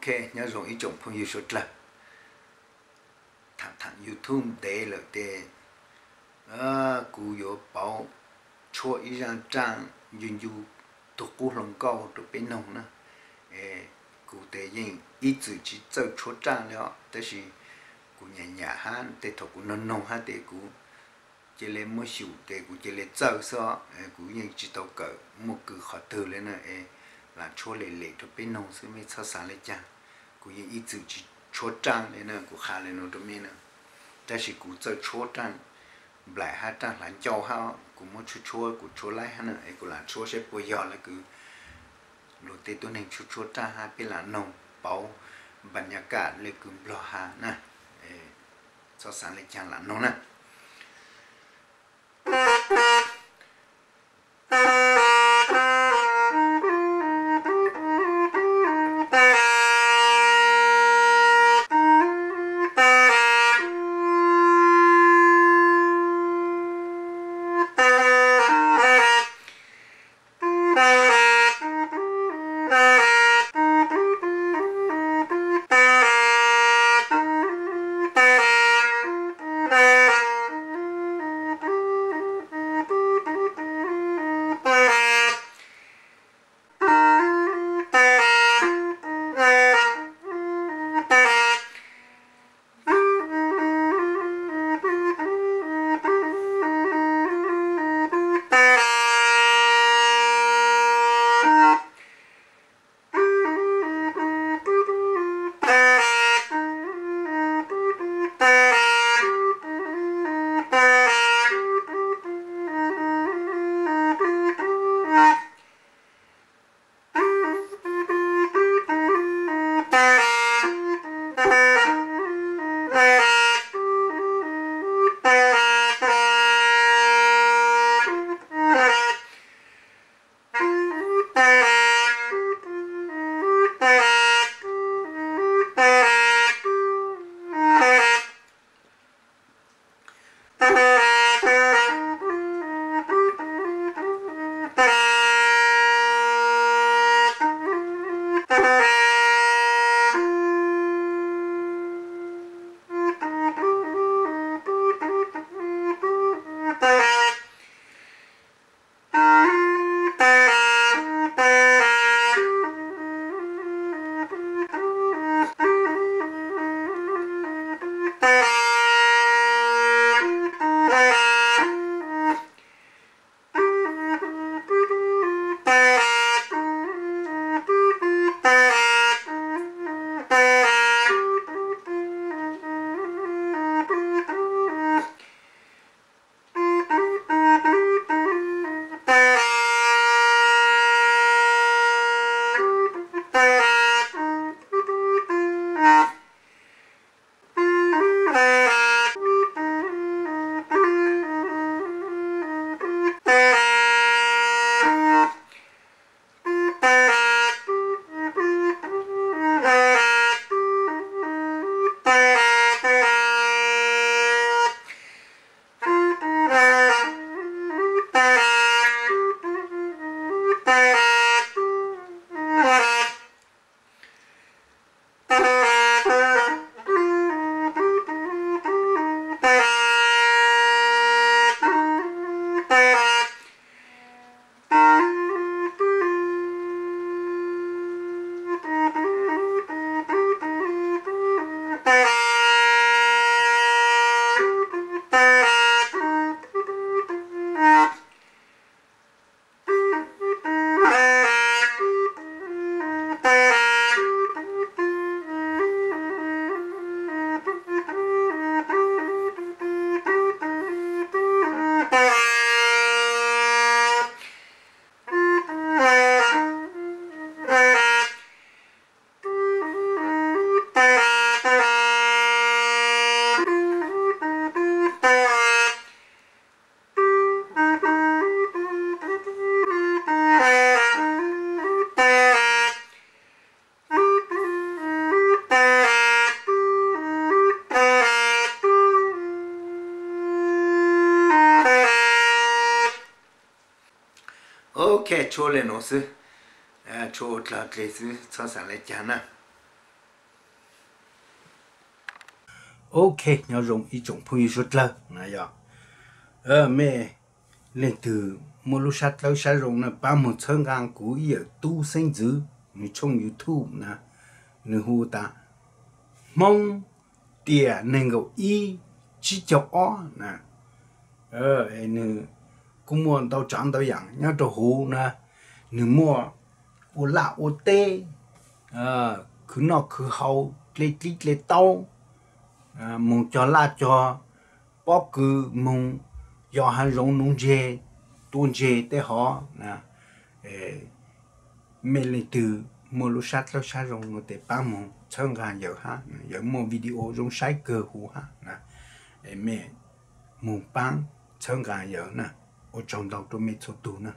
ok, nhớ dùng ý chủng phong yêu sốt là thằng thằng youtube để là để à ờ, cú yo bảo cho ý rằng trang dùng dù tụ cú lòng cao tụ bên nông nè. Ê, cú để yên ý chữ chỉ cho chỗ trang đó tức là cú nhà nhà han để thọ cú nông nông ha để cú chỉ lấy mua sầu để cú chỉ lấy rau sao cú yên chỉ tàu cỡ một cứ khó từ lên nè. Là cho lệ lệ tụ bên nông sẽ mới sao sáng lên chăng. cú yên ý chỉ chỉ cho trang lên nè cú khá lên nó đó mình nè 但是古在戳站，来哈站来叫哈，古么出戳古戳来哈呢，哎古来戳些不要了古，路地ตัวหนึ่งชุดชุดจ้าฮะเป็นหลานนงเป่าบรรยากาศเลยกุมรอฮานะเออสอสารเลยจังหลานนงนะ ok kē chō lē nō sī chō tlā tlē sī tsā sā lē kia nā ok nhớ rộng ý chủng phong yêu rất là nà ya ờ mẹ, lên từ một lúc sát lâu sát rộng là ba một chân ngang cú ý tu sinh dữ như trong youtube nè như hù ta. Mong tiền nên gọi ý chỉ cho ó nè ờ như cũng muốn tao chọn tao 养 nhớ cho hú nè nữ mua ô lạ ô tê à, cứ nó cứ hậu lê lê lê tao à mong cho la cho bó cứ mong do hắn rong nông dê tuôn dê tế họ nè mê lên từ mua lúc sát lúc sát rong nó tế ba mong chân gan giờ ha giờ mua video rong sai cơ hú ha nè mẹ mong bang chân gan giờ nè o chomdang to mi tso du na